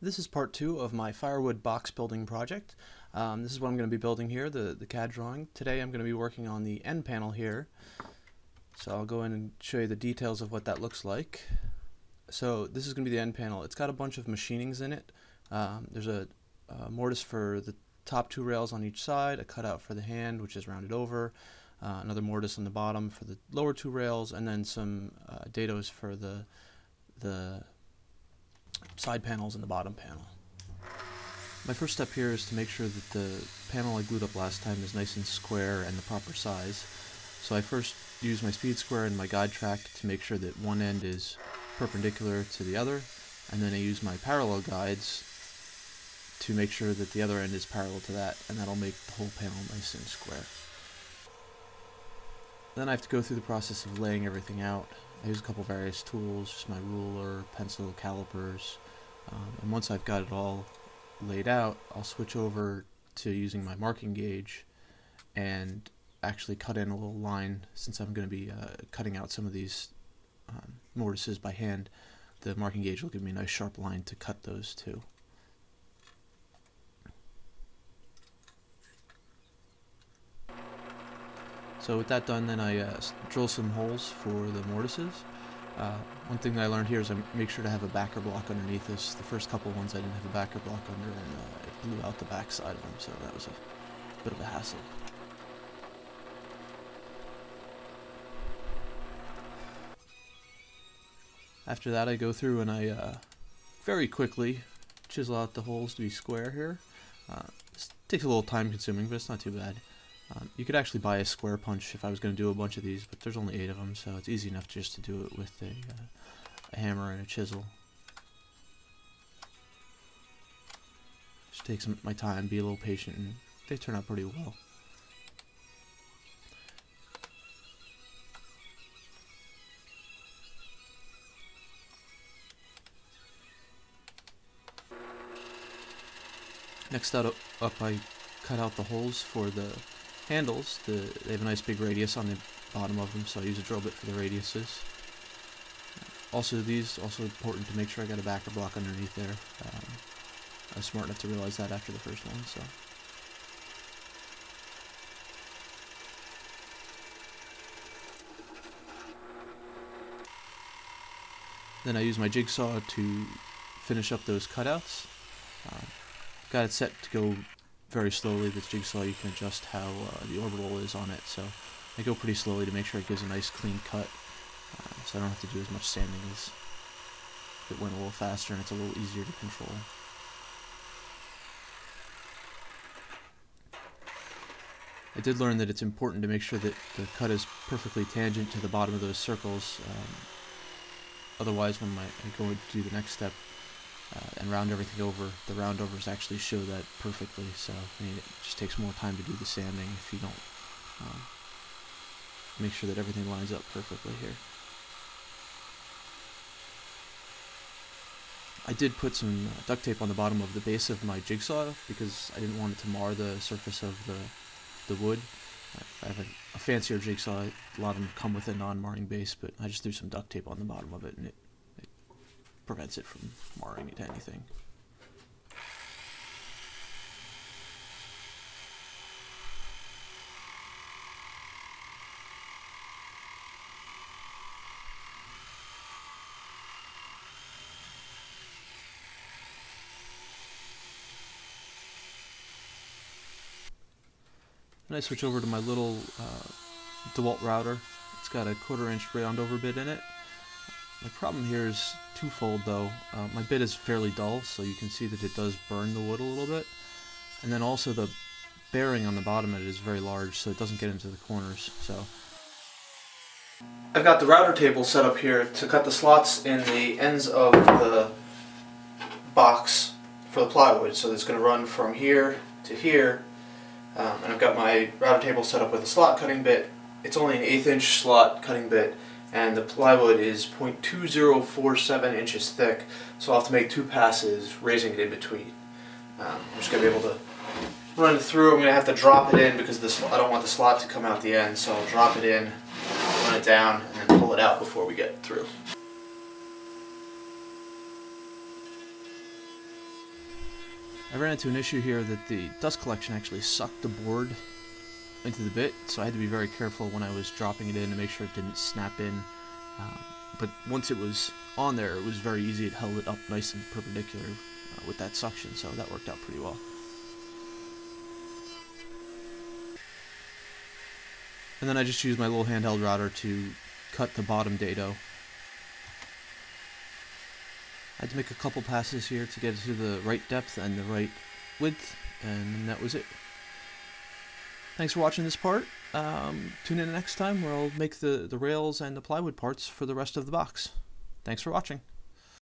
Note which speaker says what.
Speaker 1: This is part two of my firewood box building project. Um, this is what I'm going to be building here, the, the CAD drawing. Today I'm going to be working on the end panel here. So I'll go in and show you the details of what that looks like. So this is going to be the end panel. It's got a bunch of machinings in it. Um, there's a, a, mortise for the top two rails on each side, a cutout for the hand which is rounded over, uh, another mortise on the bottom for the lower two rails, and then some uh, dados for the the side panels and the bottom panel. My first step here is to make sure that the panel I glued up last time is nice and square and the proper size. So I first use my speed square and my guide track to make sure that one end is perpendicular to the other, and then I use my parallel guides to make sure that the other end is parallel to that, and that'll make the whole panel nice and square. Then I have to go through the process of laying everything out. I use a couple various tools, just my ruler, pencil, calipers, um, and once I've got it all laid out, I'll switch over to using my marking gauge and actually cut in a little line since I'm going to be uh, cutting out some of these um, mortises by hand. The marking gauge will give me a nice sharp line to cut those too. So with that done, then I uh, drill some holes for the mortises. Uh, one thing I learned here is I make sure to have a backer block underneath this. The first couple ones I didn't have a backer block under, and uh, it blew out the back side of them, so that was a bit of a hassle. After that, I go through and I uh, very quickly chisel out the holes to be square here. Uh, this takes a little time consuming, but it's not too bad. Um, you could actually buy a square punch if I was going to do a bunch of these, but there's only eight of them, so it's easy enough just to do it with a, uh, a hammer and a chisel. Just take some my time, be a little patient, and they turn out pretty well. Next up, up I cut out the holes for the handles, the, they have a nice big radius on the bottom of them, so I use a drill bit for the radiuses. Also, these also important to make sure I got a backer block underneath there. Um, I was smart enough to realize that after the first one, so. Then I use my jigsaw to finish up those cutouts. Uh, got it set to go very slowly. This jigsaw, you can adjust how uh, the orbital is on it. So I go pretty slowly to make sure it gives a nice clean cut. Uh, so I don't have to do as much sanding as it went a little faster and it's a little easier to control. I did learn that it's important to make sure that the cut is perfectly tangent to the bottom of those circles. Um, otherwise, when my, I go to do the next step, uh, and round everything over. The round overs actually show that perfectly, so I mean, it just takes more time to do the sanding if you don't um, make sure that everything lines up perfectly here. I did put some uh, duct tape on the bottom of the base of my jigsaw because I didn't want it to mar the surface of the, the wood. I have a, a fancier jigsaw, a lot of them come with a non-marring base, but I just threw some duct tape on the bottom of it and it prevents it from marring it to anything. And I switch over to my little uh, DeWalt router. It's got a quarter inch round over bit in it. My problem here is twofold though. Uh, my bit is fairly dull, so you can see that it does burn the wood a little bit. And then also the bearing on the bottom of it is very large, so it doesn't get into the corners. So I've got the router table set up here to cut the slots in the ends of the box for the plywood. So it's going to run from here to here. Um, and I've got my router table set up with a slot cutting bit. It's only an eighth inch slot cutting bit and the plywood is 0.2047 inches thick, so I'll have to make two passes, raising it in between. Um, I'm just going to be able to run it through. I'm going to have to drop it in because this, I don't want the slot to come out the end, so I'll drop it in, run it down, and then pull it out before we get through. I ran into an issue here that the dust collection actually sucked the board into the bit, so I had to be very careful when I was dropping it in to make sure it didn't snap in. Um, but once it was on there, it was very easy. It held it up nice and perpendicular uh, with that suction, so that worked out pretty well. And then I just used my little handheld router to cut the bottom dado. I had to make a couple passes here to get it to the right depth and the right width, and that was it. Thanks for watching this part. Um, tune in next time where I'll make the, the rails and the plywood parts for the rest of the box. Thanks for watching.